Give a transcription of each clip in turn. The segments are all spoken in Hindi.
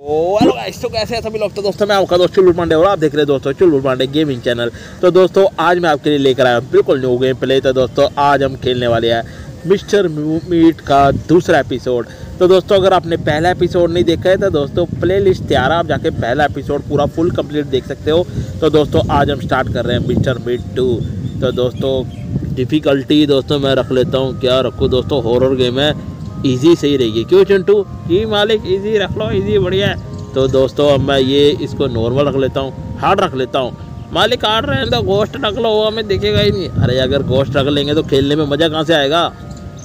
हेलो गाइस तो कैसे हैं सभी लोग? तो दोस्तों, मैं आपका दोस्त चुल्लू पांडे और आप देख रहे हैं दोस्तों चुल्लू पांडे गेमिंग चैनल तो दोस्तों, आज मैं आपके लिए लेकर आया हूँ बिल्कुल न्यू गेम प्ले तो दोस्तों, आज हम खेलने वाले हैं मिस्टर मीट का दूसरा एपिसोड तो दोस्तों, अगर आपने पहला एपिसोड नहीं देखा है तो दोस्तों प्ले लिस्ट तैयार आप जाके पहला एपिसोड पूरा फुल कंप्लीट देख सकते हो। तो दोस्तों, आज हम स्टार्ट कर रहे हैं मिस्टर मीट टू। तो दोस्तों डिफ़िकल्टी दोस्तों, मैं रख लेता हूँ। क्या रखूँ दोस्तों? हॉरर गेम है। इजी सही रहेगी। क्यों चिंटू? जी मालिक इजी रख लो इजी बढ़िया तो दोस्तों, अब मैं ये इसको नॉर्मल रख लेता हूँ हार्ड रख लेता हूँ। मालिक हार्ड रहे तो गोश्त रख लो, वो हमें दिखेगा ही नहीं। अरे अगर गोश्त रख लेंगे तो खेलने में मज़ा कहाँ से आएगा?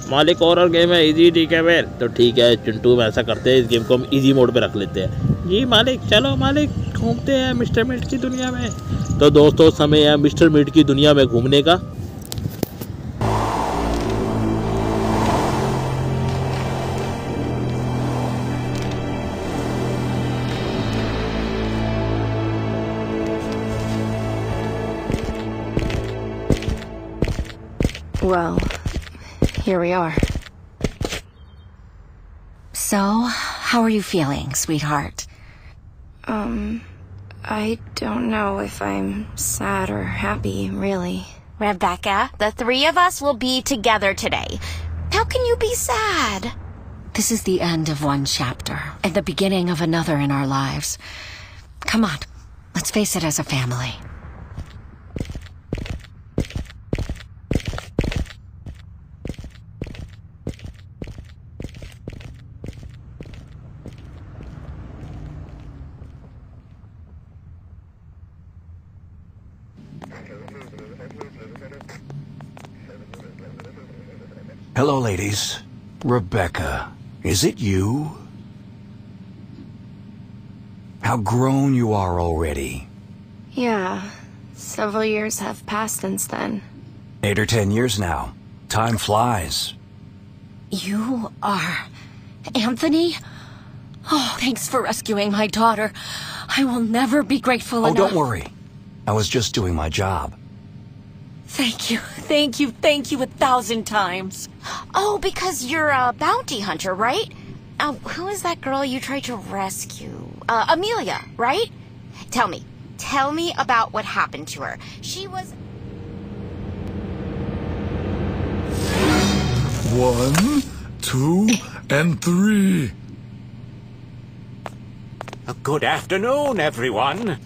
मालिक और गेम है ईजी ठीक है फिर तो ठीक है, चिंटू में ऐसा करते हैं, इस गेम को हम इजी मोड पे रख लेते हैं। जी मालिक, चलो मालिक, घूमते हैं मिस्टर मीट की दुनिया में। तो दोस्तों, समय है मिस्टर मीट की दुनिया में घूमने का। Are. So, how are you feeling, sweetheart? Um, I don't know if I'm sad or happy, really. Rebecca, the three of us will be together today. How can you be sad? This is the end of one chapter and the beginning of another in our lives. Come on, let's face it as a family. Hello, ladies. Rebecca, is it you? How grown you are already. Yeah, several years have passed since then. Eight or ten years now. Time flies. You are Anthony? Oh, thanks for rescuing my daughter. I will never be grateful Oh, enough. don't worry. I was just doing my job. Thank you, thank you, thank you a thousand times. Oh, because you're a bounty hunter, right? Uh, who is that girl you tried to rescue? Uh, Amelia, right? Tell me, tell me about what happened to her. She was. One, two, and three. Good afternoon, everyone.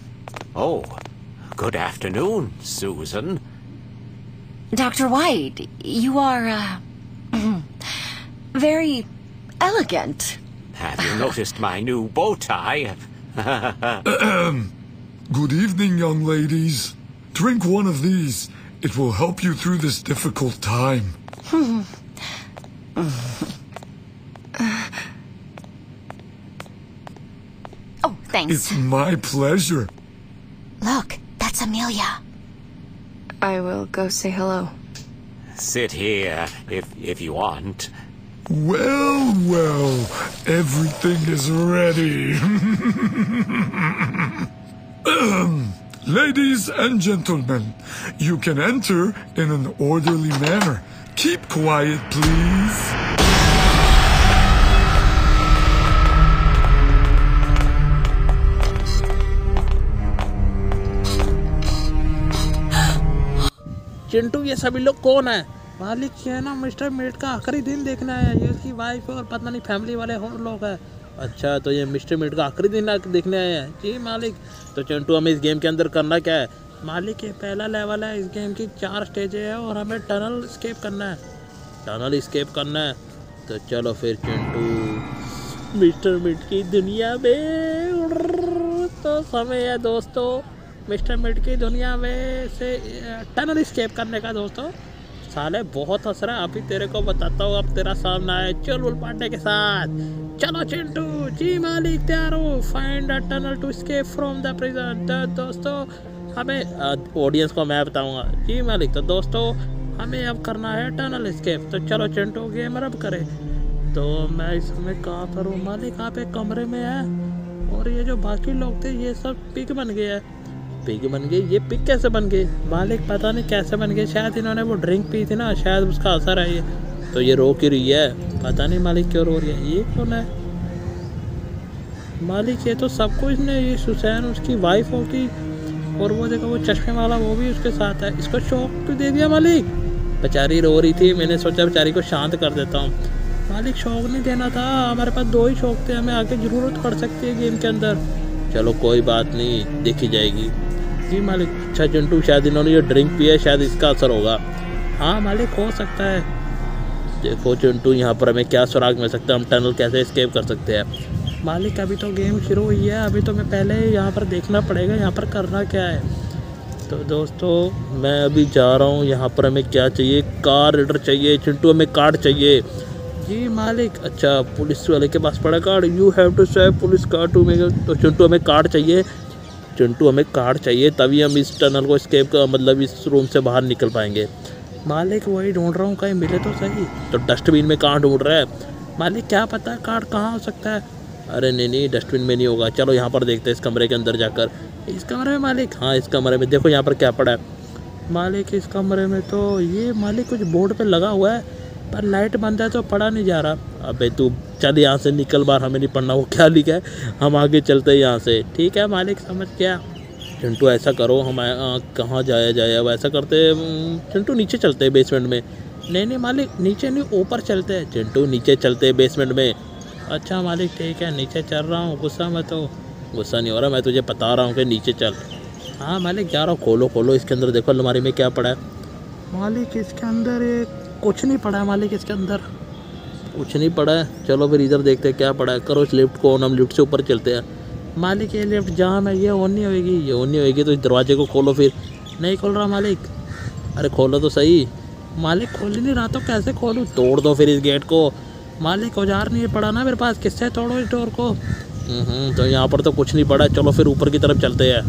Oh, good afternoon, Susan. Dr. White, you are, uh. very elegant. Have you noticed my new bow tie? Good evening, young ladies. Drink one of these. It will help you through this difficult time. Oh, thanks. It's my pleasure. Look, that's Amelia. I will go say hello. Sit here, if if you want. Well, well, everything is ready. Ahem. Ladies and gentlemen, you can enter in an orderly manner. Keep quiet, please. Chintu ये सभी लोग कौन है? मालिक ये ना मिस्टर मीट का आखिरी दिन देखना है। ये उसकी वाइफ और पता नहीं फैमिली वाले और लोग हैं। अच्छा तो ये मिस्टर मीट का आखिरी दिन देखने आए हैं? जी मालिक। तो चिंटू हमें इस गेम के अंदर करना क्या है? मालिक ये पहला लेवल है। इस गेम की चार स्टेजें हैं और हमें टनल स्केप करना है। टनल स्केप करना है? तो चलो फिर चिंटू। मिस्टर मीट की दुनिया में तो समय है दोस्तों। मिस्टर मिट की दुनिया में से टनल स्केप करने का दोस्तों, साले बहुत हंस रहा अभी तेरे को बताता हूँ, अब तेरा सामना है चल पांडे के साथ। चलो चिंटू, जी मालिक, तैयार हो। Find a tunnel to escape from the prison दोस्तों, हमें ऑडियंस को मैं बताऊँगा। जी मालिक तो दोस्तों, हमें अब करना है टनल स्केप तो चलो चिंटू गेम अब करे। तो मैं इस समय कहाँ पर हूँ? मालिक आप एक कमरे में है। और ये जो बाकी लोग थे, ये सब पिक बन गया हैं। पिग बन गए ये पिग कैसे बन गए? मालिक पता नहीं कैसे बन गए। शायद इन्होंने वो ड्रिंक पी थी ना, शायद उसका असर है ये। तो ये रो ही रही है? पता नहीं मालिक क्यों रो रही है। ये कौन है? मालिक, ये तो सब कुछ ने, ये सुसैन, उसकी वाइफ होगी और वो देखो, वो चश्मे वाला, वो भी उसके साथ है। इसको शौक तो दे दिया मालिक? बेचारी रो रही थी। मैंने सोचा बेचारी को शांत कर देता हूँ। मालिक शौक नहीं देना था। हमारे पास दो ही शौक थे। हमें आगे ज़रूरत पड़ सकती है गेम के अंदर। चलो, कोई बात नहीं। देखी जाएगी। जी मालिक अच्छा चिंटू शायद इन्होंने ये ड्रिंक पिया है शायद इसका असर होगा। हाँ मालिक हो सकता है। देखो चिंटू यहाँ पर हमें क्या सुराग मिल सकता है हम टनल कैसे स्केप कर सकते हैं? मालिक अभी तो गेम शुरू हुई है अभी तो मैं पहले यहाँ पर देखना पड़ेगा यहाँ पर करना क्या है। तो दोस्तों मैं अभी जा रहा हूँ यहाँ पर हमें क्या चाहिए? कार रीडर चाहिए चिंटू हमें कार्ड चाहिए। जी मालिक। अच्छा पुलिस वाले के पास पड़ा card you have to save police card to make तो चिंटू हमें कार्ड चाहिए। चिंटू, हमें कार्ड चाहिए, तभी हम इस टनल को स्केप का मतलब इस रूम से बाहर निकल पाएँगे। मालिक, वही ढूंढ रहा हूँ, कहीं मिले तो सही। तो डस्टबिन में कहाँ ढूंढ रहा है? मालिक, क्या पता है कार्ड कहाँ हो सकता है? अरे नहीं नहीं डस्टबिन में नहीं होगा। चलो, यहाँ पर देखते हैं इस कमरे के अंदर जाकर। इस कमरे में मालिक? हाँ इस कमरे में। देखो, यहाँ पर क्या पड़ा है। मालिक, इस कमरे में तो ये, मालिक, कुछ बोर्ड पे लगा हुआ है। पर लाइट बंद है तो पढ़ा नहीं जा रहा। अबे तू चल यहाँ से निकल बार हमें नहीं पढ़ना, वो क्या लिखा है? हम आगे चलते हैं यहाँ से। ठीक है, मालिक, समझ गया। चिंटू, ऐसा करो, हम कहाँ जाया जाए अब ऐसा करते चिंटू नीचे चलते हैं बेसमेंट में। नहीं नहीं, मालिक, नीचे नहीं, ऊपर चलते हैं। चिंटू नीचे चलते हैं बेसमेंट में। अच्छा मालिक, ठीक है, नीचे चल रहा हूँ, गुस्सा मत तो गुस्सा नहीं हो रहा, मैं तुझे बता रहा हूँ कि नीचे चल। हाँ मालिक, जा रहा हूँ, खोलो खोलो, इसके अंदर देखो, अलमारी में क्या पड़ा है। मालिक, इसके अंदर एक कुछ नहीं पड़ा है मालिक इसके अंदर। कुछ नहीं पड़ा है। चलो फिर इधर देखते हैं क्या पड़ा है। करो इस लिफ्ट को ऑन हम लिफ्ट से ऊपर चलते हैं। मालिक ये लिफ्ट जाम है ये ऑन नहीं होगी। ये ऑन नहीं होगी तो इस दरवाजे को खोलो फिर। नहीं खोल रहा मालिक। अरे खोलो तो सही। मालिक खोल ही नहीं रहा तो कैसे खोलूँ? तोड़ दो फिर इस गेट को। मालिक औज़ार नहीं पड़ा ना मेरे पास। किससे तोड़ो इस डोर को? हम्म, तो यहाँ पर तो कुछ नहीं पड़ा। चलो फिर ऊपर की तरफ़ चलते हैं।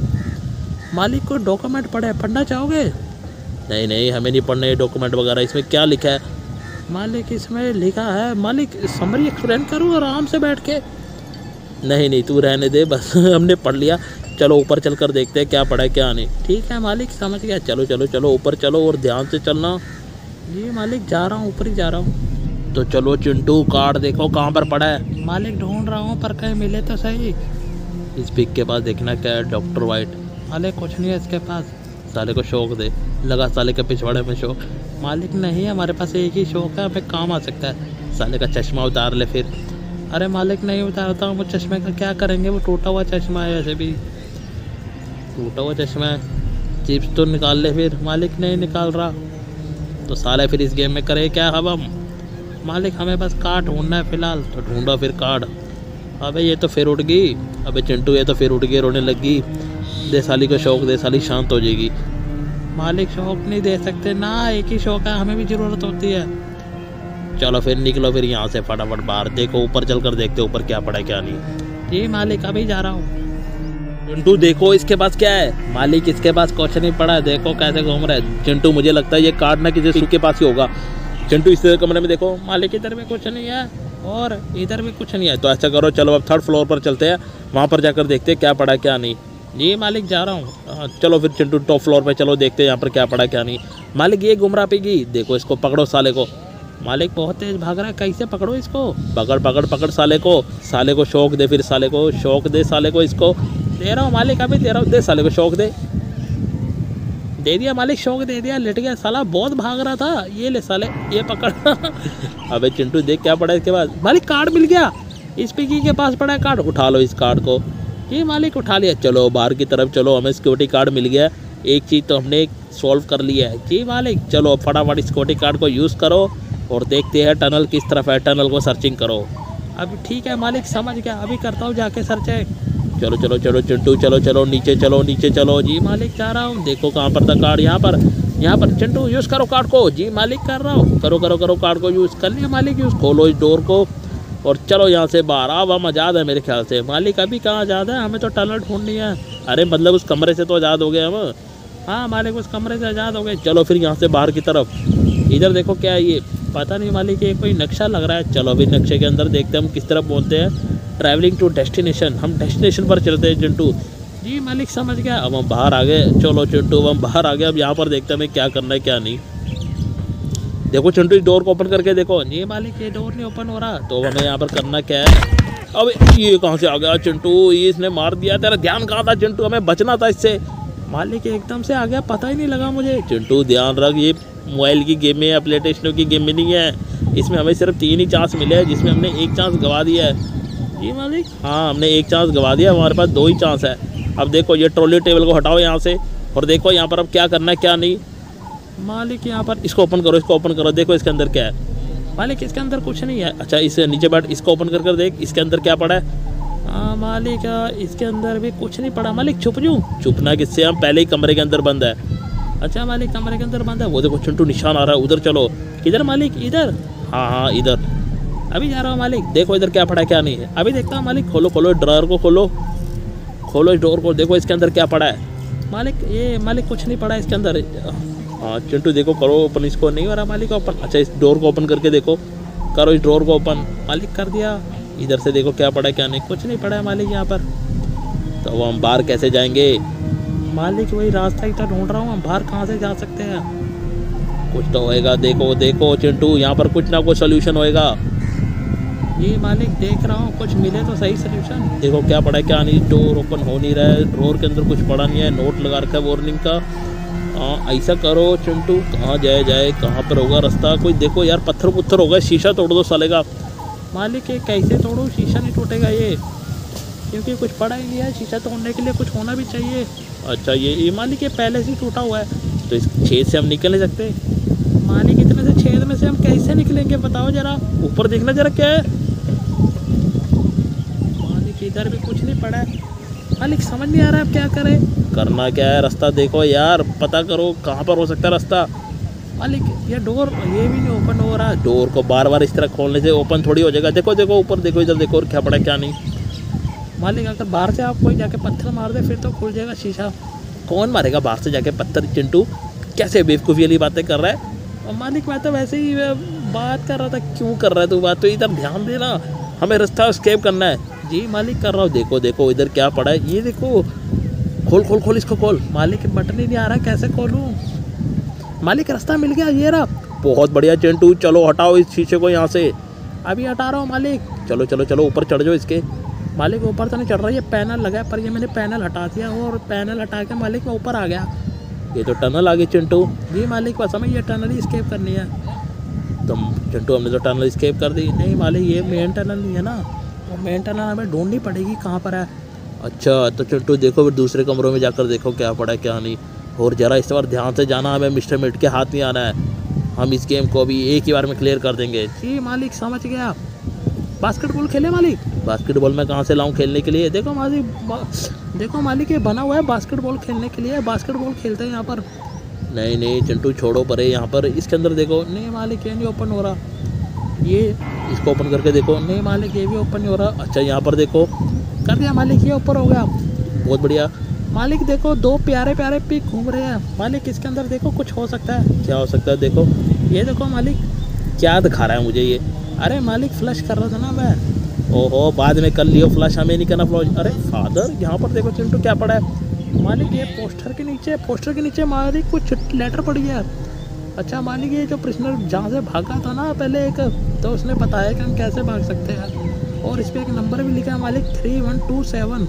मालिक को डॉक्यूमेंट पढ़े पढ़ना चाहोगे? नहीं नहीं हमें नहीं पढ़ना ये डॉक्यूमेंट वगैरह इसमें क्या लिखा है? मालिक इसमें लिखा है मालिक समरी एक्सप्लेन करूँ आराम से बैठ के। नहीं नहीं तू रहने दे बस हमने पढ़ लिया। चलो ऊपर चल कर देखते हैं क्या पढ़ा है क्या नहीं। ठीक है मालिक समझ गया। चलो चलो चलो ऊपर चलो और ध्यान से चलना। जी मालिक जा रहा हूँ ऊपर ही जा रहा हूँ। तो चलो चिंटू कार्ड देखो कहाँ पर पड़ा है? मालिक ढूंढ रहा हूँ पर कहीं मिले तो सही। इस पिक के पास देखना क्या है डॉक्टर वाइट मालिक कुछ नहीं है इसके पास। साले को शौक दे। लगा साले के पिछवाड़े में शौक। मालिक नहीं, हमारे पास एक ही शौक है, हमें काम आ सकता है। साले का चश्मा उतार ले फिर। अरे मालिक नहीं उतारता वो चश्मे का क्या करेंगे? वो टूटा हुआ चश्मा है वैसे भी। टूटा हुआ चश्मा है। चिप्स तो निकाल ले फिर। मालिक नहीं निकाल रहा। तो साले फिर इस गेम में करे क्या अब हम? मालिक, हमें बस कार्ड ढूंढना है फ़िलहाल। तो ढूंढो फिर कार्ड अबे ये तो फिर उठ गई। अबे चिंटू, ये तो फिर उठ गई, रोने लगी। दे साली को शौक दे साली शांत हो जाएगी। मालिक शौक नहीं दे सकते ना एक ही शौक है हमें भी ज़रूरत होती है। चलो फिर निकलो फिर यहाँ से फटाफट बाहर। देखो ऊपर चल कर देखते ऊपर क्या पड़ा क्या नहीं। जी मालिक अभी जा रहा हूँ। चिंटू देखो इसके पास क्या है। मालिक इसके पास कुछ नहीं पड़ा है। देखो कैसे घूम रहा है। चिंटू मुझे लगता है ये कार्ड ना किसी के पास ही होगा। चिंटू इस कमरे में देखो। मालिक इधर भी कुछ नहीं है और इधर भी कुछ नहीं है। तो ऐसा करो चलो अब थर्ड फ्लोर पर चलते हैं। वहाँ पर जाकर देखते हैं क्या पड़ा क्या नहीं। जी मालिक जा रहा हूँ। चलो फिर चिंटू टॉप फ्लोर पर चलो, देखते हैं यहाँ पर क्या पड़ा, क्या नहीं। मालिक ये गुमराह पेगी देखो इसको पकड़ो साले को। मालिक बहुत तेज भाग रहा है, कैसे पकड़ो इसको? पकड़ पकड़ पकड़ साले को। साले को शौक दे फिर साले को, शौक दे साले को इसको। दे रहा हूँ मालिक, अभी दे रहा हूँ, दे साले को शौक दे। दे दिया मालिक, शौक दे दिया, लेट गया। साला बहुत भाग रहा था, ये ले साले, ये पकड़। अबे चिंटू देख क्या पड़ा इसके बाद। मालिक कार्ड मिल गया। इस पिकी के पास पड़ा है कार्ड उठा लो इस कार्ड को। ये मालिक उठा लिया, चलो बाहर की तरफ़ चलो, हमें सिक्योरिटी कार्ड मिल गया। एक चीज़ तो हमने सॉल्व कर लिया है जी मालिक, चलो फटाफट सिक्योरिटी कार्ड को यूज़ करो और देखते हैं टनल किस तरफ़ है टनल को सर्चिंग करो। अभी ठीक है मालिक, समझ गया। अभी करता हूँ, जाके सर्च है। चलो चलो चलो, चिंटू, चलो चलो, नीचे चलो नीचे चलो। जी मालिक, जा रहा हूँ। देखो कहाँ पर था कार्ड यहाँ पर यहाँ पर। चिंटू यूज़ करो कार्ड को। जी मालिक, कर रहा हूँ। करो करो करो कार्ड को यूज़ कर लिया मालिक यूज़ खोलो इस डोर को। और चलो यहाँ से बाहर अब हम आज़ाद है मेरे ख्याल से। मालिक, अभी कहाँ आज़ाद है? हमें तो टनल ढूंढनी है। अरे मतलब उस कमरे से तो आज़ाद हो गए हम। हाँ मालिक, उस कमरे से आज़ाद हो गए। चलो फिर यहाँ से बाहर की तरफ़। इधर देखो क्या ये। पता नहीं मालिक, ये कोई नक्शा लग रहा है। चलो अभी नक्शे के अंदर देखते हैं हम किस तरफ़ बोलते हैं। ट्रैवलिंग टू डेस्टिनेशन हम डेस्टिनेशन पर चलते हैं, चिंटू। जी मालिक, समझ गया। अब हम बाहर आ गए। चलो चिंटू, अब हम बाहर आ गए। अब यहाँ पर देखते हैं हमें क्या करना है, क्या नहीं। देखो चिंटू इस डोर को ओपन करके देखो। ये मालिक, ये डोर नहीं ओपन हो रहा। तो हमें यहाँ पर करना क्या है? अब ये कहाँ से आ गया चिंटू? ये इसने मार दिया। तेरा ध्यान कहाँ था चिंटू? हमें बचना था इससे। मालिक एकदम से आ गया। पता ही नहीं लगा मुझे। चिंटू, ध्यान रख, ये मोबाइल की गेम है प्ले स्टेशन की गेम में नहीं है। इसमें हमें सिर्फ़ तीन ही चांस मिले हैं, जिसमें हमने एक चांस गवा दिया है। जी मालिक? हाँ हमने एक चांस गवा दिया हमारे पास दो ही चांस है। अब देखो, ये ट्रॉली टेबल को हटाओ यहाँ से। और देखो, यहाँ पर अब क्या करना है, क्या नहीं। मालिक, यहाँ पर इसको ओपन करो, इसको ओपन करो, देखो इसके अंदर क्या है। मालिक, इसके अंदर कुछ नहीं है। अच्छा इसे नीचे बैठ, इसको ओपन कर कर देख, इसके अंदर क्या पड़ा है? हाँ मालिक इसके अंदर भी कुछ नहीं पड़ा। मालिक, छुप जूँ छुपना किससे हम पहले ही कमरे के अंदर बंद है। अच्छा मालिक, कमरे के अंदर बंद है। वो देखो चिंटू निशान आ रहा है। उधर चलो। किधर मालिक? इधर। हाँ हाँ इधर। अभी जा रहा हूँ, मालिक। देखो इधर क्या पड़ा है क्या नहीं है। अभी देखता हूँ, मालिक, खोलो खोलो ड्रायर को खोलो। खोलो इस डोर को, देखो इसके अंदर क्या पड़ा है। मालिक, ये मालिक, कुछ नहीं पड़ा है इसके अंदर। हाँ चिंटू देखो, करो ओपन इसको नहीं हो रहा मालिक ओपन अच्छा इस डोर को ओपन करके देखो। करो इस डोर को ओपन मालिक कर दिया। इधर से देखो क्या पड़ा, क्या नहीं। कुछ नहीं पड़ा है मालिक यहाँ पर। तो अब हम बाहर कैसे जाएँगे? मालिक, वही रास्ता तो ढूंढ रहा हूँ हम बाहर कहाँ से जा सकते हैं? कुछ तो होएगा। देखो देखो चिंटू, यहाँ पर कुछ ना कुछ सोल्यूशन होएगा। ये मालिक देख रहा हूँ, कुछ मिले तो सही सोल्यूशन देखो क्या पड़ा है, क्या नहीं। डोर ओपन हो नहीं रहा है। डोर के अंदर कुछ पड़ा नहीं है। नोट लगा रखा है वार्निंग का। हाँ ऐसा करो चिंटू, कहाँ जाए जाए, कहाँ पर होगा रास्ता? कोई देखो यार पत्थर पुत्थर होगा शीशा तोड़ दो सालेगा मालिक, ये कैसे तोड़ो? शीशा नहीं टूटेगा ये। क्योंकि कुछ पड़ा ही नहीं है, शीशा तोड़ने के लिए कुछ होना भी चाहिए। अच्छा ये ये मालिक, ये पहले से टूटा हुआ है। तो इस छेद से हम निकल नहीं सकते? मालिक, इतने से छेद में से हम कैसे निकलेंगे, बताओ जरा। ऊपर देखना जरा क्या है। मालिक, इधर भी कुछ नहीं पड़ा है। मालिक, समझ नहीं आ रहा है अब क्या करें। करना क्या है? रास्ता देखो यार पता करो कहाँ पर हो सकता है रास्ता। मालिक ये डोर ये भी नहीं ओपन हो रहा। डोर को बार बार इस तरह खोलने से ओपन थोड़ी हो जाएगा। देखो देखो ऊपर देखो इधर देखो और क्या पड़ा क्या नहीं। मालिक अगर बाहर से आप कोई जाके पत्थर मार दे फिर तो खुल जाएगा शीशा। कौन मारेगा बाहर से जाके पत्थर चिंटू? कैसे बेवकूफ़ी वाली बातें कर रहा है? और मालिक मैं तो वैसे ही बात कर रहा था क्यों कर रहा है तू बात? तो इधर ध्यान देना हमें रास्ता स्केप करना है। जी मालिक कर रहा हूँ। देखो देखो इधर क्या पड़ा है? ये देखो खोल खोल खोल इसको, खोल। मालिक, बटन ही नहीं आ रहा, कैसे खोलूँ? मालिक, रास्ता मिल गया, ये रहा। बहुत बढ़िया, चिंटू, चलो हटाओ इस शीशे को यहाँ से। अभी हटा रहा हूँ, मालिक। चलो चलो चलो, ऊपर चढ़ जाओ इसके। मालिक, ऊपर तो नहीं चढ़ रहा, ये पैनल लगा पर ये मैंने पैनल हटा दिया और पैनल हटा के मालिक मैं ऊपर आ गया। ये तो टनल आ गई, चिंटू। जी, मालिक, बस हमें ये टनल ही स्केप करनी है। तुम चिंटू, हमने तो टनल स्केप कर दी। नहीं, मालिक, ये मेन टनल नहीं है ना। वो मेन टनल हमें ढूंढनी पड़ेगी, कहाँ पर है? अच्छा तो चिंटू देखो फिर दूसरे कमरों में जाकर देखो क्या पड़ा क्या नहीं। और जरा इस बार ध्यान से जाना हमें मिस्टर मिट के हाथ नहीं आना है। हम इस गेम को अभी एक ही बार में क्लियर कर देंगे। जी मालिक समझ गया। बास्केटबॉल खेले मालिक। बास्केटबॉल मैं कहाँ से लाऊं खेलने के लिए? देखो मालिक बा- देखो मालिक ये बना हुआ है बास्केटबॉल खेलने के लिए। बास्केटबॉल खेलते हैं यहाँ पर। नहीं नहीं चिंटू छोड़ो परे यहाँ पर। इसके अंदर देखो। नहीं मालिक ये नहीं ओपन हो रहा। ये इसको ओपन करके देखो। नहीं मालिक ये भी ओपन नहीं हो रहा। अच्छा यहाँ पर देखो। कर दिया मालिक ये ऊपर हो गया। बहुत बढ़िया। मालिक देखो दो प्यारे प्यारे पिक घूम रहे हैं। मालिक इसके अंदर देखो कुछ हो सकता है। क्या हो सकता है देखो। ये देखो मालिक। क्या दिखा रहा है मुझे ये? अरे मालिक फ्लश कर रहा था ना मैं। ओहो बाद में कर लियो फ्लश हमें नहीं करना फ्लश अरे फादर यहाँ पर देखो चिंटू क्या पड़ा है। मालिक ये पोस्टर के नीचे पोस्टर के नीचे मालिक कुछ लेटर पड़ी है। अच्छा मालिक ये जो प्रिजनर जहाँ से भागा था ना पहले एक तो उसने बताया कि हम कैसे भाग सकते हैं। और इस पर एक नंबर भी लिखा है मालिक थ्री वन टू सेवन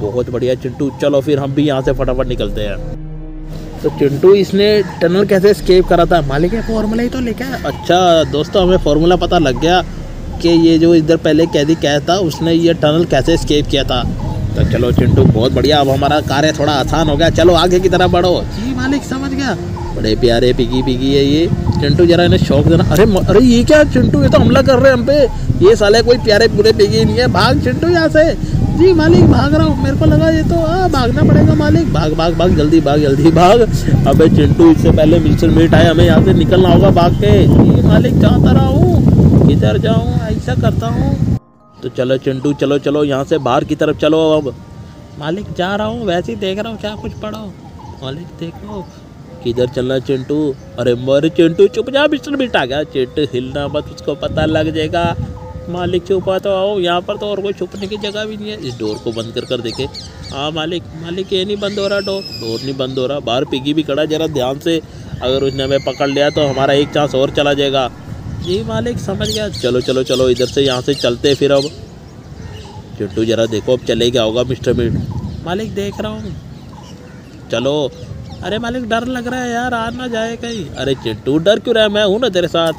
बहुत बढ़िया, चिंटू। चलो फिर हम भी यहाँ से फटाफट निकलते हैं। तो चिंटू, इसने टनल कैसे स्केप करा था? मालिक ये फॉर्मूला ही तो लिखा है। अच्छा दोस्तों, हमें फॉर्मूला पता लग गया कि ये जो इधर पहले कैदी कैद था, उसने ये टनल कैसे स्केप किया था? तो चलो चिंटू बहुत बढ़िया। अब हमारा कार्य थोड़ा आसान हो गया। चलो आगे की तरफ़ बढ़ो। जी मालिक समझ गया। बड़े प्यारे पिगी पिगी है ये। चिंटू जरा इन्हें शौक देना। अरे अरे ये क्या? चिंटू ये तो हमला कर रहे हैं हम पे। ये साले कोई प्यारे पूरे पिगी नहीं है। भाग चिंटू यहाँ से। जी मालिक भाग रहा हूँ। मेरे को लगा ये तो आ, भागना पड़ेगा मालिक। भाग भाग भाग जल्दी भाग जल्दी भाग। अबे चिंटू इससे पहले मिस्टर मीट आए हमें यहाँ से निकलना होगा भाग के। जी मालिक चाहता रहा हूँ इधर जाऊँ ऐसा करता हूँ। तो चलो चिंटू, चलो चलो, यहाँ से बाहर की तरफ़ चलो अब। मालिक, जा रहा हूँ, वैसे ही देख रहा हूँ, क्या कुछ पढ़ो मालिक, देखो। किधर चलना चिंटू? अरे मर चिंटू, चुप जा, मिस्टर आ गया। चिंटू हिलना मत, उसको पता लग जाएगा। मालिक छुपा तो आओ, यहाँ पर तो और कोई छुपने की जगह भी नहीं है। इस डोर को बंद कर कर देखे। हाँ मालिक मालिक, ये नहीं बंद हो रहा डोर। डोर नहीं बंद हो रहा। बाहर पिगी भी खड़ा जरा ध्यान से। अगर उसने हमें पकड़ लिया तो हमारा एक चांस और चला जाएगा। जी मालिक, समझ गया। चलो चलो चलो, इधर से यहाँ से चलते फिर अब। चिट्टू, जरा देखो अब चले क्या होगा मिस्टर मीट। मालिक, देख रहा हूँ। चलो। अरे मालिक, डर लग रहा है यार, आ ना जाए कहीं। अरे चिट्टू, डर क्यों रहा है? मैं हूँ ना तेरे साथ।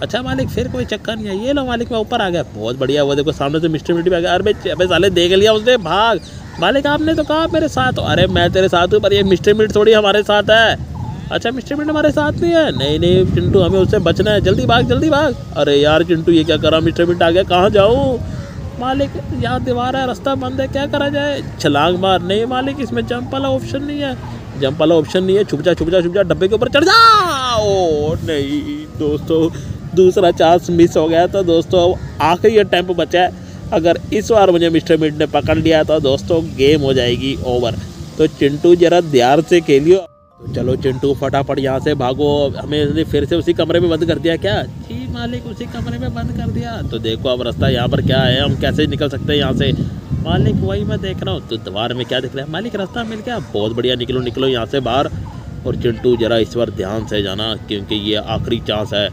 अच्छा मालिक, फिर कोई चक्कर नहीं है। ये लो मालिक, मैं ऊपर आ गया। बहुत बढ़िया, वो देखो सामने से मिस्टर मीट भी आ गया। अरे अबे साले, देख लिया उसने, भाग। मालिक, आपने तो कहा मेरे साथ। अरे मैं तेरे साथ हूँ, पर ये मिस्टर मीट थोड़ी हमारे साथ है। अच्छा मिस्टर मीट हमारे साथ नहीं है। नहीं नहीं चिंटू हमें उससे बचना है। जल्दी भाग जल्दी भाग। अरे यार चिंटू ये क्या करा मिस्टर मीट आ गया, कहाँ जाऊँ? मालिक, यहाँ दीवार है, रास्ता बंद है, क्या करा जाए? छलांग मार, नहीं मालिक, इसमें जंप वाला ऑप्शन नहीं है। जंप वाला ऑप्शन नहीं है। छुप जा छुप जा छुप जा, डब्बे के ऊपर चढ़ जा! ओ, नहीं, दोस्तों, दूसरा चांस मिस हो गया तो दोस्तों, अब आखिरी अटैम्प बचा है। अगर इस बार मुझे मिस्टर मीट ने पकड़ लिया तो दोस्तों गेम हो जाएगी ओवर तो चिंटू जरा ध्यान से खेलियो। तो चलो चिंटू, फटाफट यहाँ से भागो। हमें फिर से उसी कमरे में बंद कर दिया क्या? जी मालिक, उसी कमरे में बंद कर दिया। तो देखो अब रास्ता यहाँ पर क्या है, हम कैसे निकल सकते हैं यहाँ से? मालिक, वही मैं देख रहा हूँ। तो दीवार में क्या दिख रहा है? मालिक, रास्ता मिल गया। बहुत बढ़िया, निकलो निकलो यहाँ से बाहर। और चिंटू, जरा इस बार ध्यान से जाना, क्योंकि ये आखिरी चांस है।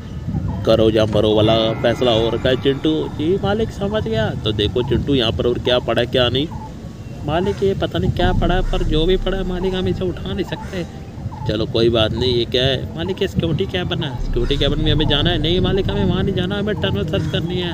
करो या मरो वाला फैसला हो रखा है चिंटू। जी मालिक, समझ गया। तो देखो चिंटू, यहाँ पर और क्या पड़ा क्या नहीं? मालिक, ये पता नहीं क्या पड़ा पर जो भी पड़ा मालिक, हम इसे उठा नहीं सकते। चलो कोई बात नहीं, ये क्या है? मालिक, ये सिक्योरिटी कैबन है। सिक्योरिटी कैबन में हमें जाना है? नहीं मालिक, हमें वहाँ नहीं जाना, हमें टनल सर्च करनी है।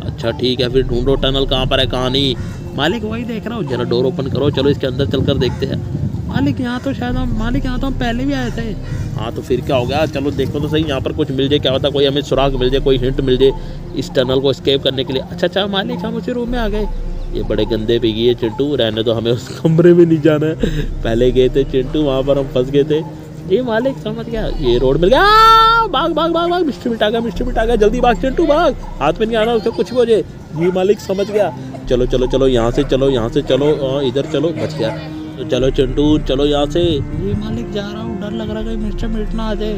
अच्छा ठीक है, फिर ढूंढो टनल कहाँ पर है, कहाँ नहीं। मालिक, वही देख रहा हूँ, जरा डोर ओपन करो, चलो इसके अंदर चलकर देखते हैं। मालिक, यहाँ तो शायद हम, मालिक, यहाँ तो हम पहले भी आए थे। हाँ तो फिर क्या हो गया? चलो देखो तो सही, यहाँ पर कुछ मिल जाए, क्या होता कोई हमें सुराग मिल जाए, कोई हिंट मिल जाए, इस टनल को स्केप करने के लिए। अच्छा अच्छा मालिक, हम उसी रूम में आ गए। ये बड़े गंदे पे गए चिंटू रहने तो हमें उस कमरे में नहीं जाना है। पहले गए थे चिंटू वहाँ पर हम फंस गए थे। ये मालिक समझ गया। ये रोड मिल गया। भाग भाग भाग भाग मिस्टर मिटा गया मिस्टर मिटा गया जल्दी भाग चिंटू भाग। हाथ में नहीं आना उससे कुछ बोझे ये मालिक समझ गया। चलो चलो चलो यहाँ से चलो यहाँ से चलो हाँ, इधर चलो बच गया। तो चलो चिंटू चलो यहाँ से। ये मालिक जा रहा हूँ डर लग रहा है मिस्टर मिट ना आ जाए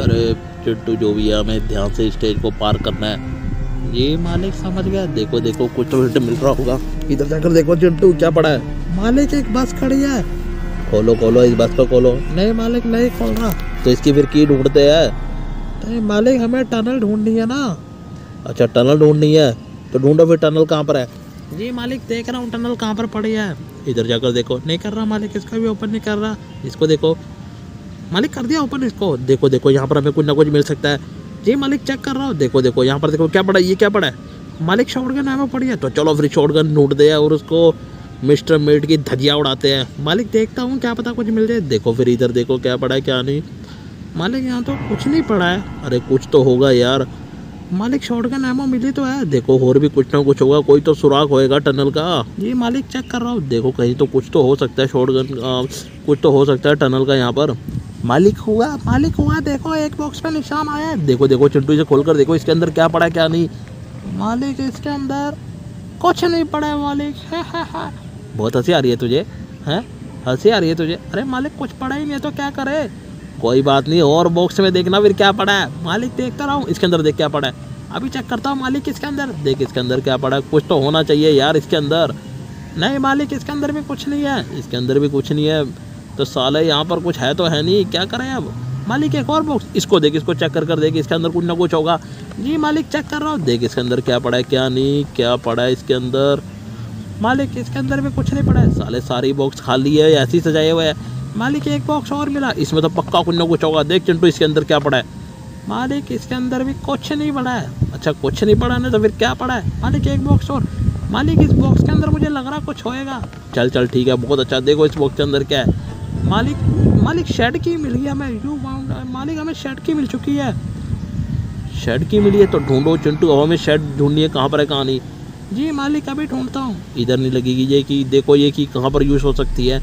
अरे चिंटू जो भी है हमें ध्यान से स्टेज को पार करना है। ये मालिक समझ गया। देखो देखो, कुछ तो मिल रहा होगा। इधर जाकर देखो, चिंटू, क्या पड़ा है? मालिक, एक बस खड़ी है। खोलो खोलो, इस बस को खोलो। नहीं मालिक, नहीं खोल रहा। तो इसकी फिर की ढूंढते हैं? नहीं, मालिक, हमें टनल ढूंढनी है ना। अच्छा टनल ढूंढनी है। तो ढूंढो फिर टनल कहाँ पर है। जी मालिक, देख रहा हूँ टनल कहाँ पर पड़ी है। इधर जाकर देखो। नहीं कर रहा मालिक, इसका भी ओपन नहीं कर रहा। इसको देखो। मालिक, कर दिया ओपन इसको। देखो देखो, यहाँ पर हमें कुछ ना कुछ मिल सकता है। जी मालिक चेक कर रहा हूँ। देखो देखो, यहाँ पर देखो, क्या पड़ा? ये क्या पड़ा है? मालिक शॉर्ट गन हमें पड़ी है। तो चलो, फिर शॉर्ट गन ढूंढ दे और उसको मिस्टर मेट की धजिया उड़ाते हैं। मालिक, देखता हूँ, क्या पता कुछ मिल जाए। देखो, फिर इधर देखो, क्या पड़ा है, क्या नहीं। मालिक, यहाँ तो कुछ नहीं पड़ा है। अरे, कुछ तो होगा यार। मालिक शॉटगन एमो मिली तो है। देखो, और भी कुछ ना कुछ होगा। कोई तो सुराख होएगा टनल का। ये मालिक चेक कर रहा हूँ। देखो, कहीं तो कुछ तो हो सकता है शॉर्ट शॉटगन कुछ तो हो सकता है टनल का यहाँ पर। मालिक हुआ मालिक हुआ, देखो, एक बॉक्स पे निशान आया देखो देखो, चिंटू इसे खोल कर देखो, इसके अंदर क्या पड़ा है क्या नहीं। मालिक, इसके अंदर कुछ नहीं पड़ा है, मालिक। है। बहुत हँसी आ रही है तुझे, हैं? हँसी आ रही है तुझे। अरे, मालिक, कुछ पड़ा ही नहीं तो क्या करे? कोई बात नहीं, और बॉक्स में देखना फिर क्या पड़ा है। मालिक, देखता रहा हूँ इसके अंदर देख क्या पड़ा है। अभी चेक करता हूँ, मालिक, इसके अंदर। देख, इसके अंदर क्या पड़ा कुछ तो होना चाहिए यार, इसके अंदर। नहीं, मालिक, इसके अंदर भी कुछ नहीं है। इसके अंदर भी कुछ नहीं है। तो साले, यहाँ पर कुछ है तो है नहीं। क्या करें अब? मालिक, एक और बॉक्स इसको देख, इसको चेक कर कर देख, इसके अंदर कुछ ना कुछ होगा। जी मालिक चेक कर रहा हूँ। देख, इसके अंदर क्या पड़ा है, क्या नहीं, क्या पड़ा है इसके अंदर? मालिक, इसके अंदर भी कुछ नहीं पड़ा है। साले, सारी बॉक्स खाली है, ऐसे ही सजाए हुए हैं। मालिक, एक बॉक्स और मिला। इसमें तो पक्का कुछ ना कुछ होगा। देख चिंटू, इसके अंदर क्या पड़ा है? मालिक, इसके अंदर भी कुछ नहीं पड़ा है। अच्छा कुछ नहीं पड़ा ना तो फिर क्या पड़ा है? मालिक, एक बॉक्स और। मालिक, इस बॉक्स के अंदर मुझे लग रहा कुछ होएगा। चल चल, ठीक है, बहुत अच्छा। देखो इस बॉक्स के अंदर क्या है। मालिक मालिक शेड की मिल गई हमें यू बाउंड मालिक हमें शेड की मिल चुकी है। शेड की मिली है तो ढूंढो चिंटू अब हमें शेड ढूंढनी है कहाँ पर है कहाँ नहीं जी मालिक अभी ढूंढता हूँ। इधर नहीं लगेगी ये कि देखो ये कि कहाँ पर यूज़ हो सकती है।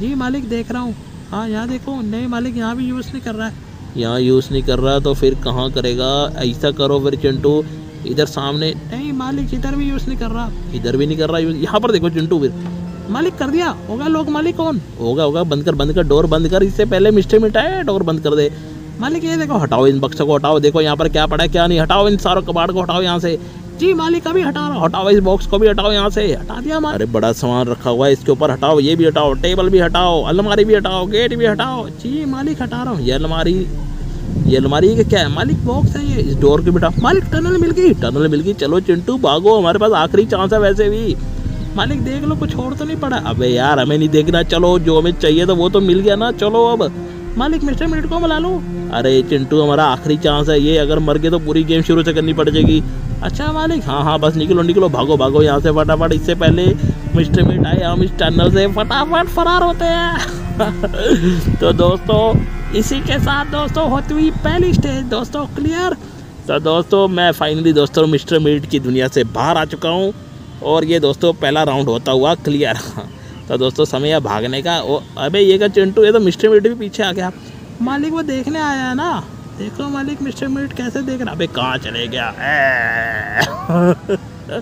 जी मालिक देख रहा हूँ। हाँ यहाँ देखो नहीं मालिक यहाँ भी यूज़ नहीं कर रहा है। यहाँ यूज़ नहीं कर रहा तो फिर कहाँ करेगा? ऐसा करो फिर चिंटू। इधर सामने नहीं मालिक इधर भी यूज़ नहीं कर रहा। इधर भी नहीं कर रहा यूज़ यहाँ पर देखो चिंटू फिर। मालिक कर दिया होगा लोग मालिक कौन? होगा होगा बंद कर बंद कर डोर बंद कर इससे पहले मिस्टर मिटाए डोर बंद कर दे। मालिक ये देखो हटाओ इन बक्सों को हटाओ देखो यहाँ पर क्या पड़ा है क्या नहीं हटाओ इन सारों कबाड़ को हटाओ यहाँ से। जी मालिक अभी हटा रहा हटाओ इस बॉक्स को भी हटाओ यहाँ से। हटा दिया अरे बड़ा सामान रखा हुआ है इसके ऊपर हटाओ ये भी हटाओ टेबल भी हटाओ अलमारी भी हटाओ गेट भी हटाओ। जी मालिक हटा रहा हूँ। ये अलमारी ये अलमारी का क्या है? मालिक बॉक्स है ये इस डोर के बेटा मालिक टनल मिल गई। टनल मिल गई चलो चिंटू भागो हमारे पास आखिरी चांस है वैसे भी। मालिक देख लो, कुछ और तो नहीं पड़ा। अबे यार, हमें नहीं देखना, चलो, जो हमें चाहिए था वो तो मिल गया ना, चलो अब। मालिक मिस्टर मिनट को बुला लो। अरे चिंटू, हमारा आखिरी चांस है ये, अगर मर गए तो पूरी गेम शुरू से करनी पड़ जाएगी अच्छा मालिक हाँ हाँ बस निकलो निकलो, भागो भागो यहाँ से फटाफट। इससे पहले मिस्टर मिट आए, हम इस टनल से फटाफट फरार होते हैं। तो दोस्तों, इसी के साथ दोस्तों, होती हुई पहली स्टेज दोस्तों क्लियर तो दोस्तों, मैं फाइनली दोस्तों, मिस्टर मीट की दुनिया से बाहर आ चुका हूँ। और ये दोस्तों पहला राउंड होता हुआ क्लियर तो दोस्तों समय है भागने का। ओ, अबे ये का चिंटू, ये तो मिस्टर मीट भी पीछे आ गया। मालिक, वो देखने आया है ना? देखो मालिक, मिस्टर मीट कैसे देख रहा अबे कहाँ चले गया?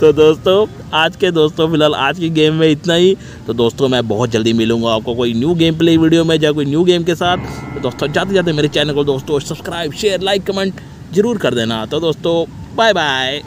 तो दोस्तों, आज के दोस्तों, फ़िलहाल आज की गेम में इतना ही। तो दोस्तों, मैं बहुत जल्दी मिलूँगा आपको कोई न्यू गेम प्ले वीडियो में या कोई न्यू गेम के साथ। तो दोस्तों जाते जाते मेरे चैनल को दोस्तों सब्सक्राइब शेयर लाइक कमेंट ज़रूर कर देना। तो दोस्तों 拜拜。